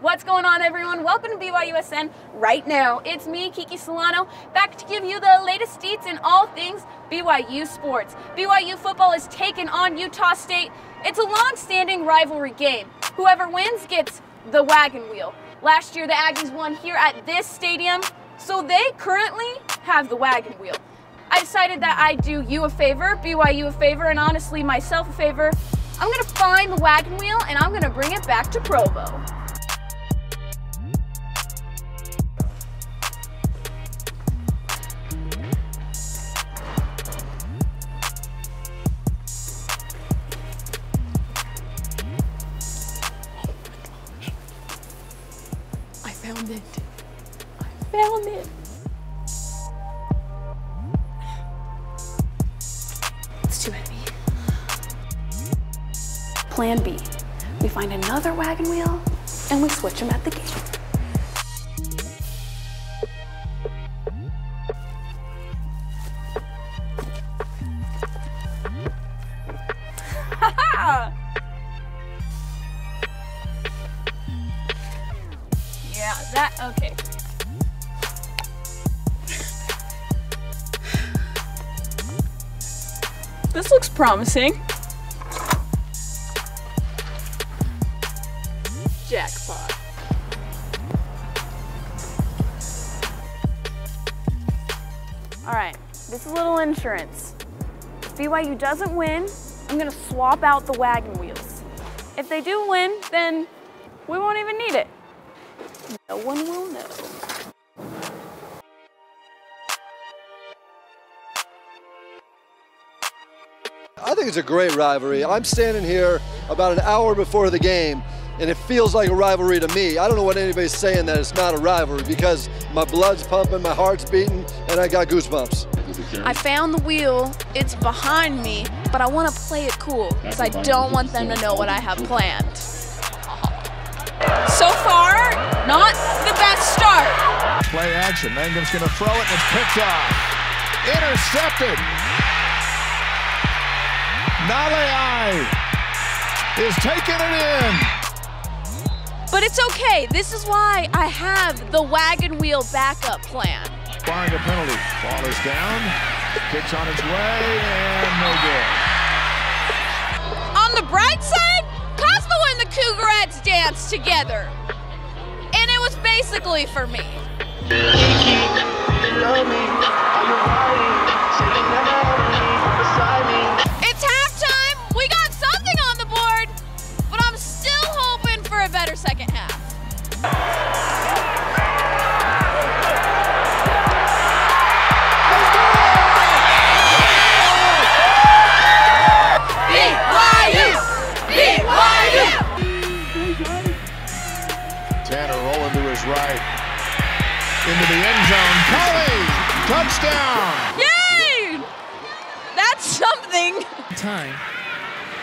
What's going on, everyone? Welcome to BYUSN right now. It's me, Kiki Solano, back to give you the latest deets in all things BYU sports. BYU football is taking on Utah State. It's a long standing rivalry game. Whoever wins gets the wagon wheel. Last year, the Aggies won here at this stadium, so they currently have the wagon wheel. I decided that I'd do you a favor, BYU a favor, and honestly myself a favor. I'm gonna find the wagon wheel and I'm gonna bring it back to Provo. Found it. I found it. It's too heavy. Plan B. We find another wagon wheel and we switch them at the gate. Okay. This looks promising. Jackpot. All right, this is a little insurance. If BYU doesn't win, I'm gonna swap out the wagon wheels. If they do win, then we won't even need it. No one will know. I think it's a great rivalry. I'm standing here about an hour before the game, and it feels like a rivalry to me. I don't know what anybody's saying that it's not a rivalry because my blood's pumping, my heart's beating, and I got goosebumps. I found the wheel, it's behind me, but I want to play it cool because I don't want them to know what I have planned. So far, not the best start. Play action. Mangum's going to throw it and it's picked off. Intercepted. Naleai is taking it in. But it's okay. This is why I have the wagon wheel backup plan. Barring a penalty. Ball is down. Kicks on its way and no good. On the bright side, Cosmo and the Cougarettes danced together. Basically for me. It's halftime. We got something on the board, but I'm still hoping for a better second half. BYU! BYU! Tanner rolling to his right. Into the end zone. Cully! Touchdown! Yay! That's something. time.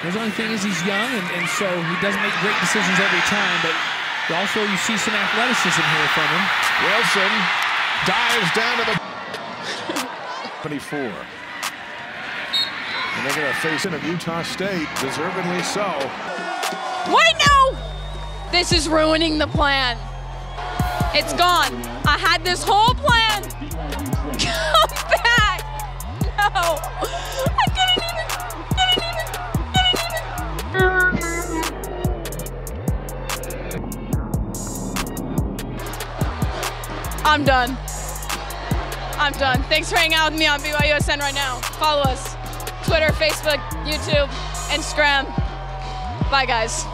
The only thing is he's young, and, and so he doesn't make great decisions every time, but also you see some athleticism here from him. Wilson dives down to the 24. And they're going to face in of Utah State, deservedly so. Wait, no! This is ruining the plan. It's gone. I had this whole plan. Come back. No. I couldn't even. Couldn't even. I'm done. I'm done. Thanks for hanging out with me on BYUSN right now. Follow us Twitter, Facebook, YouTube, Instagram. Bye, guys.